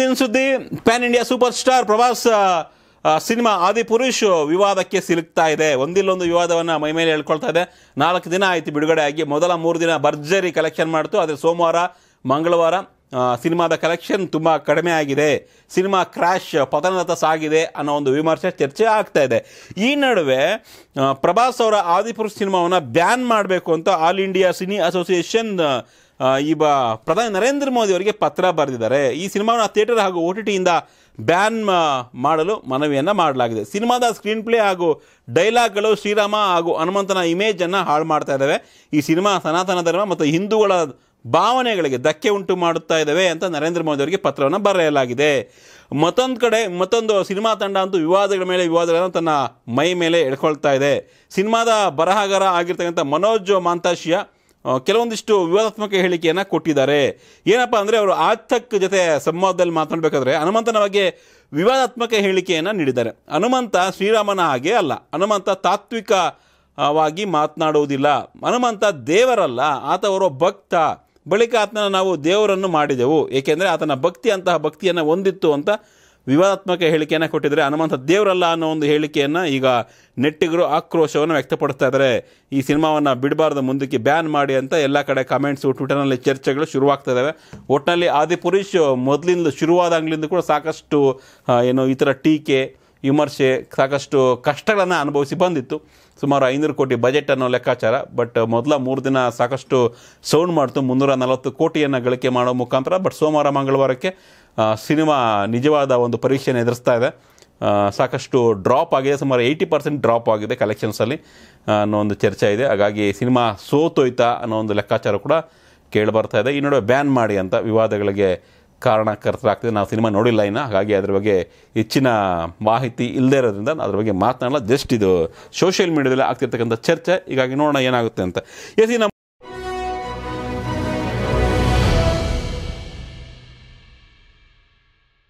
ನಿನ್ನ ಸುದ್ದಿ. Pan India super star Prabhas cinema Adipurush ವಿವಾದಕ್ಕೆ ಸಿಲುಕ್ತಾ ಇದೆ. ಒಂದಿಲ್ಲೊಂದು ವಿವಾದವನ್ನು ಮೈ ಮೇಲೆ ಹೇಳ್ಕೊಳ್ತಾ ಇದೆ. ನಾಲ್ಕು ದಿನ ಆಯಿತು ಬಿಡುಗಡೆ ಆಗಿ. ಮೊದಲ ಮೂರು ದಿನ ಭರ್ಜರಿ ಕಲೆಕ್ಷನ್ ಮಾಡ್ತು. ಆದರೆ ಸೋಮವಾರ, ಮಂಗಳವಾರ ಸಿನಿಮಾದ ಕಲೆಕ್ಷನ್ ತುಂಬ ಕಡಿಮೆ ಆಗಿದೆ. ಸಿನಿಮಾ ಕ್ರ್ಯಾಶ್ ಪತನದತ್ತ ಸಾಗಿದೆ ಅನ್ನೋ ಒಂದು ವಿಮರ್ಶೆ ಚರ್ಚೆ ಆಗ್ತಾ ಇದೆ. ಈ ನಡುವೆ ಪ್ರಭಾಸ್ ಅವರ ಆದಿಪುರುಷ್ ಸಿನಿಮಾವನ್ನು ಬ್ಯಾನ್ ಮಾಡಬೇಕು ಅಂತ ಆಲ್ ಇಂಡಿಯಾ ಸಿನಿ ಅಸೋಸಿಯೇಷನ್ ಈ ಬ, ಪ್ರಧಾನಿ ನರೇಂದ್ರ ಮೋದಿ ಅವರಿಗೆ ಪತ್ರ ಬರೆದಿದ್ದಾರೆ. ಈ ಸಿನಿಮಾವನ್ನು ಥಿಯೇಟರ್ ಹಾಗೂ ಒ ಟಿ ಟಿಯಿಂದ ಬ್ಯಾನ್ ಮಾಡಲು ಮನವಿಯನ್ನು ಮಾಡಲಾಗಿದೆ. ಸಿನಿಮಾದ ಸ್ಕ್ರೀನ್ ಪ್ಲೇ ಹಾಗೂ ಡೈಲಾಗ್ಗಳು ಶ್ರೀರಾಮ ಹಾಗೂ ಹನುಮಂತನ ಇಮೇಜನ್ನು ಹಾಳು ಮಾಡ್ತಾ ಇದ್ದಾವೆ ಈ ಸಿನಿಮಾ ಸನಾತನ ಧರ್ಮ ಮತ್ತು ಹಿಂದೂಗಳ ಭಾವನೆಗಳಿಗೆ ಧಕ್ಕೆ ಉಂಟು ಮಾಡುತ್ತಾ ಇದ್ದಾವೆ ಅಂತ ನರೇಂದ್ರ ಮೋದಿ ಅವರಿಗೆ ಪತ್ರವನ್ನು ಬರೆಯಲಾಗಿದೆ. ಮತ್ತೊಂದು ಕಡೆ, ಮತ್ತೊಂದು ಸಿನಿಮಾ ತಂಡ ಅಂತೂ ವಿವಾದಗಳ ಮೇಲೆ ವಿವಾದಗಳನ್ನು ತನ್ನ ಮೈ ಮೇಲೆ ಎಳ್ಕೊಳ್ತಾ ಇದೆ. ಸಿನಿಮಾದ ಬರಹಗಾರ ಆಗಿರ್ತಕ್ಕಂಥ ಮನೋಜ್ ಮಾಂತಾಶಿಯ ಕೆಲವೊಂದಿಷ್ಟು ವಿವಾದಾತ್ಮಕ ಹೇಳಿಕೆಯನ್ನು ಕೊಟ್ಟಿದ್ದಾರೆ. ಏನಪ್ಪ ಅಂದರೆ ಅವರು ಆತಕ್ ಜೊತೆ ಸಂವಾದದಲ್ಲಿ ಮಾತನಾಡಬೇಕಾದ್ರೆ ಹನುಮಂತನ ಬಗ್ಗೆ ವಿವಾದಾತ್ಮಕ ಹೇಳಿಕೆಯನ್ನು ನೀಡಿದ್ದಾರೆ. ಹನುಮಂತ ಶ್ರೀರಾಮನ ಹಾಗೆ ಅಲ್ಲ. ಹನುಮಂತ ತಾತ್ವಿಕವಾಗಿ ಮಾತನಾಡುವುದಿಲ್ಲ. ಹನುಮಂತ ದೇವರಲ್ಲ. ಆತ ಅವರ ಭಕ್ತ. ಬಳಿಕ ಆತನ ನಾವು ದೇವರನ್ನು ಮಾಡಿದೆವು. ಏಕೆಂದರೆ ಆತನ ಭಕ್ತಿ ಅಂತಹ ಭಕ್ತಿಯನ್ನು ಹೊಂದಿತ್ತು ಅಂತ ವಿವಾದಾತ್ಮಕ ಹೇಳಿಕೆಯನ್ನು ಕೊಟ್ಟಿದ್ದಾರೆ. ಹನುಮಂತ ದೇವರಲ್ಲ ಅನ್ನೋ ಒಂದು ಹೇಳಿಕೆಯನ್ನು ಈಗ ನೆಟ್ಟಿಗರು ಆಕ್ರೋಶವನ್ನು ವ್ಯಕ್ತಪಡಿಸ್ತಾ ಇದ್ದಾರೆ. ಈ ಸಿನಿಮಾವನ್ನು ಬಿಡಬಾರ್ದು, ಮುಂದಕ್ಕೆ ಬ್ಯಾನ್ ಮಾಡಿ ಅಂತ ಎಲ್ಲ ಕಡೆ ಕಮೆಂಟ್ಸು ಟ್ವಿಟರ್ನಲ್ಲಿ ಚರ್ಚೆಗಳು ಶುರುವಾಗ್ತಾ ಇದ್ದಾವೆ ಒಟ್ಟಿನಲ್ಲಿ ಆದಿಪುರುಷ್ ಮೊದಲಿಂದ ಶುರುವಾದಾಗ್ಲಿಂದ ಕೂಡ ಸಾಕಷ್ಟು ಏನು ಈ ಥರ ಟೀಕೆ ವಿಮರ್ಶೆ ಸಾಕಷ್ಟು ಕಷ್ಟಗಳನ್ನು ಅನುಭವಿಸಿ ಬಂದಿತ್ತು. ಸುಮಾರು ಐನೂರು ಕೋಟಿ ಬಜೆಟ್ ಅನ್ನೋ ಲೆಕ್ಕಾಚಾರ ಬಟ್ ಮೊದಲ ಮೂರು ದಿನ ಸಾಕಷ್ಟು ಸೌಂಡ್ ಮಾಡ್ತು. ಮುನ್ನೂರ ನಲವತ್ತು ಕೋಟಿಯನ್ನು ಗಳಿಕೆ ಮಾಡೋ ಮುಖಾಂತರ ಬಟ್ ಸೋಮವಾರ, ಮಂಗಳವಾರಕ್ಕೆ ಸಿನಿಮಾ ನಿಜವಾದ ಒಂದು ಪರೀಕ್ಷೆಯನ್ನು ಎದುರಿಸ್ತಾ ಇದೆ. ಸಾಕಷ್ಟು ಡ್ರಾಪ್ ಆಗಿದೆ. ಸುಮಾರು ಏಯ್ಟಿ ಪರ್ಸೆಂಟ್ ಡ್ರಾಪ್ ಆಗಿದೆ ಕಲೆಕ್ಷನ್ಸಲ್ಲಿ ಅನ್ನೋ ಒಂದು ಚರ್ಚೆ ಇದೆ. ಹಾಗಾಗಿ ಸಿನಿಮಾ ಸೋತೋಯ್ತಾ ಅನ್ನೋ ಒಂದು ಲೆಕ್ಕಾಚಾರ ಕೂಡ ಕೇಳಿ ಬರ್ತಾ ಇದೆ. ಈ ನಡುವೆ ಬ್ಯಾನ್ ಮಾಡಿ ಅಂತ ವಿವಾದಗಳಿಗೆ ಕಾರಣಕರ್ತರಾಗ್ತದೆ. ನಾವು ಸಿನಿಮಾ ನೋಡಿಲ್ಲ ಇನ್ನು. ಹಾಗಾಗಿ ಅದ್ರ ಬಗ್ಗೆ ಹೆಚ್ಚಿನ ಮಾಹಿತಿ ಇಲ್ಲದೆ ಇರೋದ್ರಿಂದ ಅದ್ರ ಬಗ್ಗೆ ಮಾತನಾಡಲ್ಲ. ಜಸ್ಟ್ ಇದು ಸೋಷಿಯಲ್ ಮೀಡಿಯಾದಲ್ಲಿ ಆಗ್ತಿರ್ತಕ್ಕಂಥ ಚರ್ಚೆ. ಹೀಗಾಗಿ ನೋಡೋಣ ಏನಾಗುತ್ತೆ ಅಂತ. ಎಸ್ ಇನ್ನು